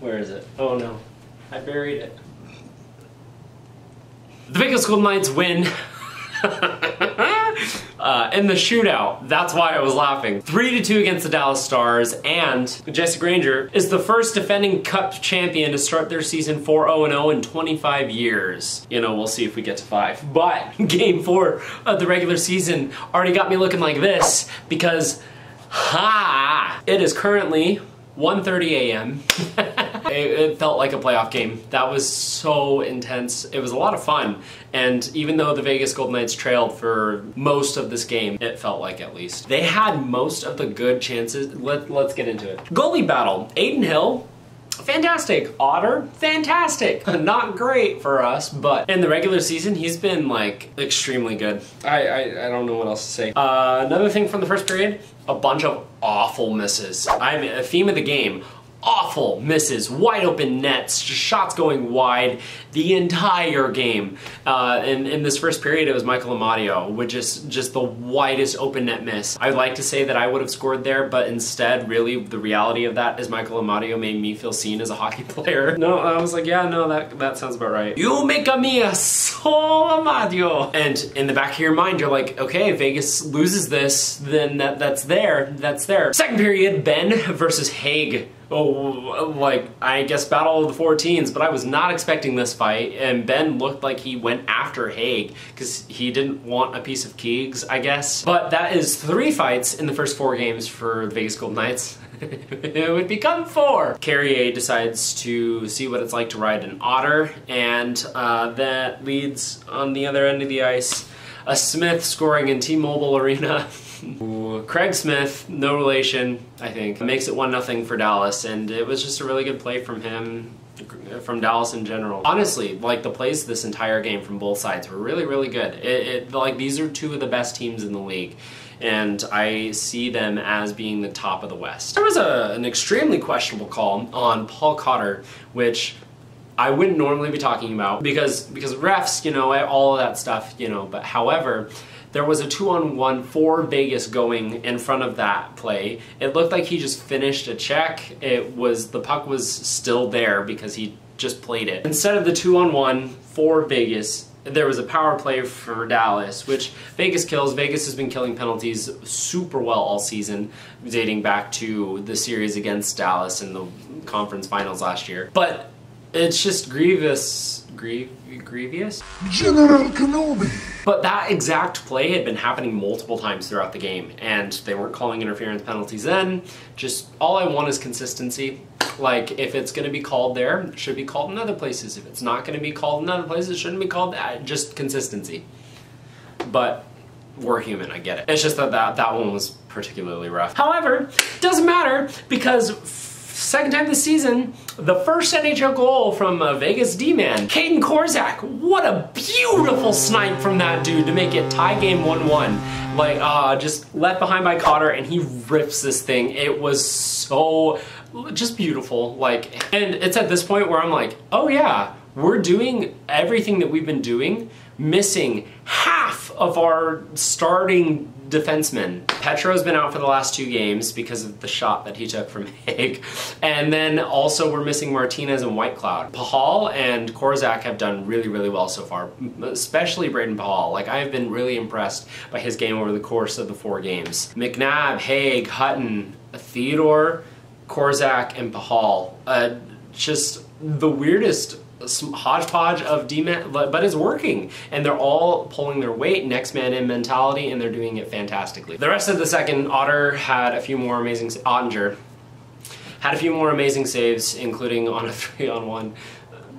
Where is it? Oh no, I buried it. The Vegas Golden Knights win. uh, in the shootout. That's why I was laughing. 3 to 2 against the Dallas Stars, and Jesse Granger is the first defending Cup champion to start their season 4 0 0 in 25 years. You know, we'll see if we get to 5. But game 4 of the regular season already got me looking like this because, ha! It is currently 1.30 a.m. it, it, felt like a playoff game. That was so intense. It was a lot of fun. And even though the Vegas Golden Knights trailed for most of this game, it felt like at least. They had most of the good chances. Let, let's get into it. Goalie battle. Adin Hill fantastic. Otter, fantastic. Not great for us, but in the regular season, he's been like extremely good. I, I, I don't know what else to say. Uh, another thing from the first period, a bunch of awful misses. I'm a theme of the game awful misses, wide open nets, shots going wide the entire game. Uh, in, in this first period, it was Michael Amadio with just, just the widest open net miss. I'd like to say that I would have scored there, but instead, really, the reality of that is Michael Amadio made me feel seen as a hockey player. No, I was like, yeah, no, that, that sounds about right. You make a mia, so Amadio. And in the back of your mind, you're like, okay, Vegas loses this, then that, that's there, that's there. Second period, Benn versus Hague oh, like, I guess battle of the four teams, but I was not expecting this fight, and Benn looked like he went after Hague, because he didn't want a piece of Keegs, I guess. But that is three fights in the first four games for the Vegas Golden Knights. it would become four. Carrier decides to see what it's like to ride an otter, and uh, that leads on the other end of the ice a Smith scoring in T-Mobile Arena. Craig Smith, no relation, I think, makes it 1 0 for Dallas, and it was just a really good play from him from Dallas in general. Honestly, like the plays this entire game from both sides were really, really good. It, it, like these are two of the best teams in the league, and I see them as being the top of the West. There was a, an extremely questionable call on Paul Cotter, which I wouldn't normally be talking about because because refs, you know, all of that stuff, you know. But however, there was a two on one for Vegas going in front of that play. It looked like he just finished a check. It was the puck was still there because he just played it. Instead of the two on one for Vegas, there was a power play for Dallas, which Vegas kills. Vegas has been killing penalties super well all season, dating back to the series against Dallas in the conference finals last year. But it's just grievous, grieve, grievous? General Kenobi! But that exact play had been happening multiple times throughout the game, and they weren't calling interference penalties then. Just all I want is consistency. Like, if it's going to be called there, it should be called in other places. If it's not going to be called in other places, it shouldn't be called that. Just consistency. But we're human, I get it. It's just that that, that one was particularly rough. However, doesn't matter because second time this season, the first NHL goal from a Vegas D-man, Kaedan Korczak. What a beautiful snipe from that dude to make it tie game 1-1. Like, uh, just left behind by Cotter and he rips this thing. It was so, just beautiful. Like, and it's at this point where I'm like, oh yeah, we're doing everything that we've been doing, missing half of our starting defensemen. Petro's been out for the last two games because of the shot that he took from Hague. And then also we're missing Martinez and Whitecloud. Pachal and Korczak have done really, really well so far, especially Brayden Pachal. Like I've been really impressed by his game over the course of the four games. McNabb, Hague, Hutton, Theodore, Korczak, and Pachal. Uh, just the weirdest hodgepodge of d but it's working. And they're all pulling their weight, next man in mentality, and they're doing it fantastically. The rest of the second, Otter had a few more amazing, Oettinger had a few more amazing saves, including on a three on one,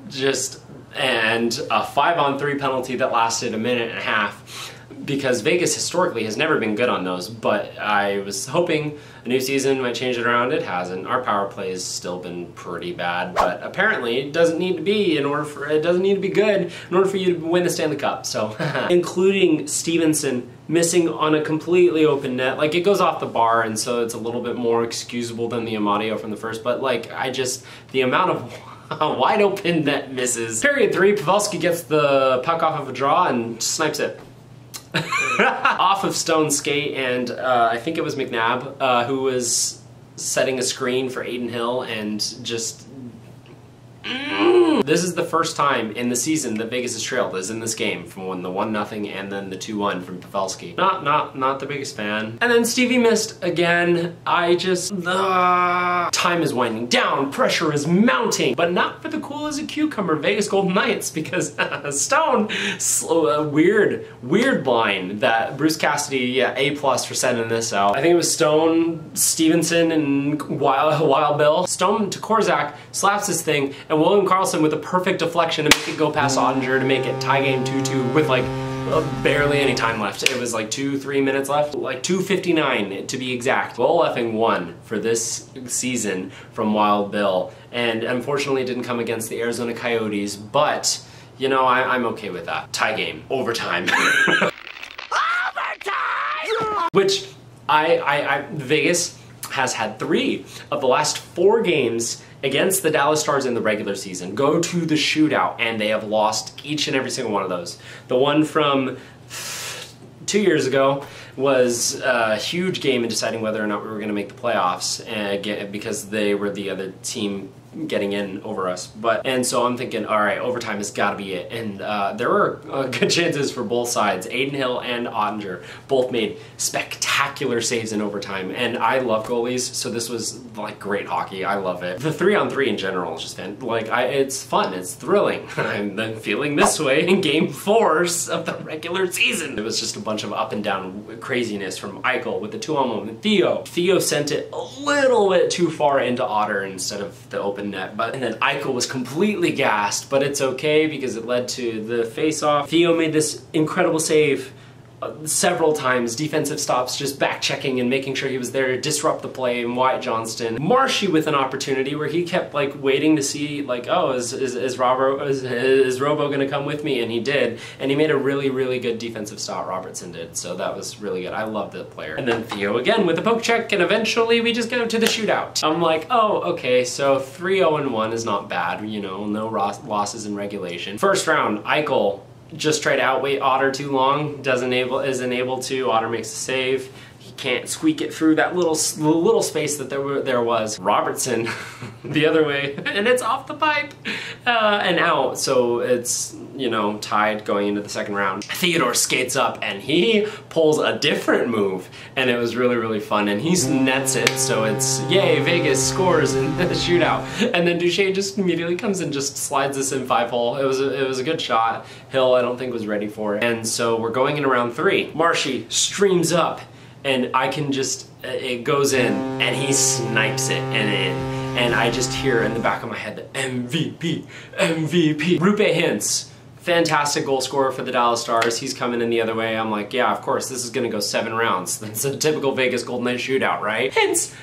just, and a five on three penalty that lasted a minute and a half because Vegas historically has never been good on those, but I was hoping a new season might change it around. It hasn't. Our power play has still been pretty bad, but apparently it doesn't need to be in order for it doesn't need to be good in order for you to win the Stanley Cup. So, including Stephenson missing on a completely open net, like it goes off the bar, and so it's a little bit more excusable than the Amadio from the first. But like I just the amount of wide open net misses. Period three, Pavelski gets the puck off of a draw and snipes it. off of Stone skate, and uh, I think it was McNabb uh, who was setting a screen for Adin Hill and just Mm. This is the first time in the season that Vegas has trailed is in this game from when the one nothing and then the two one from Pavelski. Not not not the biggest fan. And then Stevie missed again. I just the time is winding down, pressure is mounting, but not for the cool as a cucumber Vegas Golden Knights because Stone slow, a weird weird line that Bruce Cassidy yeah A plus for sending this out. I think it was Stone, Stephenson, and Wild, Wild Bill. Stone to Korczak slaps this thing and William Karlsson with a perfect deflection to make it go past Oettinger to make it tie game 2-2 with like uh, barely any time left. It was like two, three minutes left, like 2.59 to be exact. Well effing won for this season from Wild Bill, and unfortunately it didn't come against the Arizona Coyotes, but you know, I, am okay with that. Tie game, overtime. overtime! Which I, I, I, Vegas has had three of the last four games against the Dallas Stars in the regular season go to the shootout, and they have lost each and every single one of those. The one from two years ago was a huge game in deciding whether or not we were going to make the playoffs, uh, and because they were the other team getting in over us. But and so I'm thinking, all right, overtime has got to be it. And uh, there were uh, good chances for both sides. Adin Hill and Oettinger both made spectacular saves in overtime. And I love goalies, so this was like great hockey. I love it. The three on three in general is just fan- like I, it's fun. It's thrilling. I'm then feeling this way in Game Four of the regular season. It was just a bunch of up and down craziness from Eichel with the two on one with Theo. Theo sent it a little bit too far into Otter instead of the open net. But and then Eichel was completely gassed, but it's okay because it led to the face-off. Theo made this incredible save several times defensive stops just back checking and making sure he was there to disrupt the play and Wyatt Johnston. Marshy with an opportunity where he kept like waiting to see like oh is is, is Robert is, is Robo gonna come with me? And he did. And he made a really really good defensive stop Robertson did. So that was really good. I love that player. And then Theo again with a poke check and eventually we just go to the shootout. I'm like oh okay so 3-0 1 is not bad you know no losses in regulation. First round Eichel just try to outweight Otter too long, doesn't able isn't able to. Otter makes a save. He can't squeak it through that little little space that there were, there was. Robertson, the other way, and it's off the pipe uh, and out. So it's you know tied going into the second round. Theodore skates up and he pulls a different move, and it was really really fun. And he nets it, so it's yay Vegas scores in the shootout. And then Duchene just immediately comes and just slides this in five hole. It was a, it was a good shot. Hill I don't think was ready for it. And so we're going in around three. Marshy streams up and I can just, uh, it goes in and he snipes it and in. And I just hear in the back of my head the MVP, MVP. Roope Hintz fantastic goal scorer for the Dallas Stars. He's coming in the other way. I'm like, yeah, of course, this is gonna go seven rounds. That's a typical Vegas Golden Knights shootout, right? Hintz,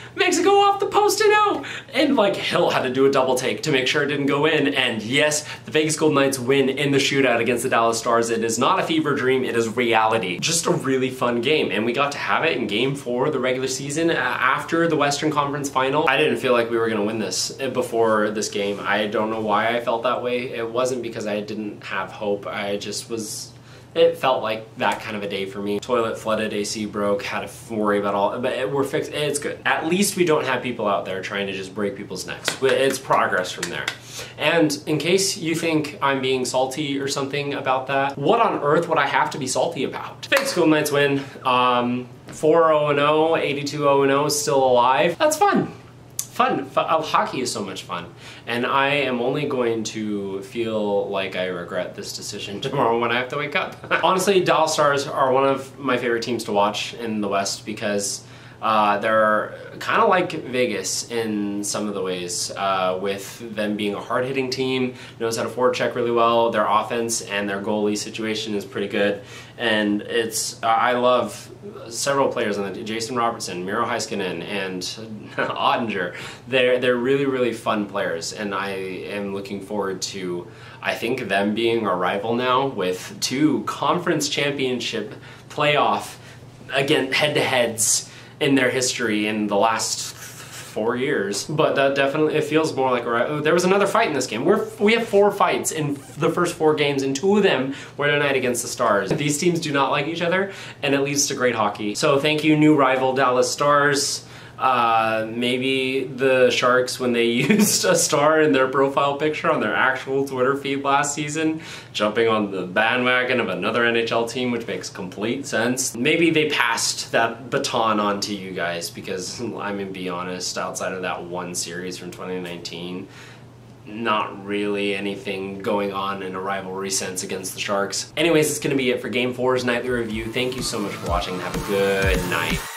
go off the post and out. And like Hill had to do a double take to make sure it didn't go in. And yes, the Vegas Golden Knights win in the shootout against the Dallas Stars. It is not a fever dream, it is reality. Just a really fun game. And we got to have it in game four the regular season after the Western Conference final. I didn't feel like we were gonna win this eh, before this game. I don't know why I felt that way. It wasn't because I didn't have have hope. I just was it felt like that kind of a day for me. Toilet flooded, AC broke, had to worry about all, but it, we're fixed, it's good. At least we don't have people out there trying to just break people's necks. It's progress from there. And in case you think I'm being salty or something about that, what on earth would I have to be salty about? Vegas school Knights win, um, 4-0-0, 82-0-0, still alive. That's fun fun. Uh, hockey is so much fun. And I am only going to feel like I regret this decision tomorrow when I have to wake up. Honestly, Dallas Stars are one of my favorite teams to watch in the West because uh, they're kind of like Vegas in some of the ways, uh, with them being a hard-hitting team, knows how to forecheck really well. Their offense and their goalie situation is pretty good, and it's I love several players on the Jason Robertson, Miro Heiskanen, and Oettinger. They're they're really really fun players, and I am looking forward to I think them being a rival now with two conference championship playoff again head-to-heads in their history in the last four years. But that definitely, it feels more like, right, oh, there was another fight in this game. We're, we have four fights in the first four games, and two of them were tonight against the Stars. These teams do not like each other, and it leads to great hockey. So thank you, new rival Dallas Stars. Uh, maybe the Sharks, when they used a star in their profile picture on their actual Twitter feed last season, jumping on the bandwagon of another NHL team, which makes complete sense. Maybe they passed that baton on to you guys because, I mean, be honest, outside of that one series from 2019, not really anything going on in a rivalry sense against the Sharks. Anyways, it's going to be it for Game 4's nightly review. Thank you so much for watching and have a good night.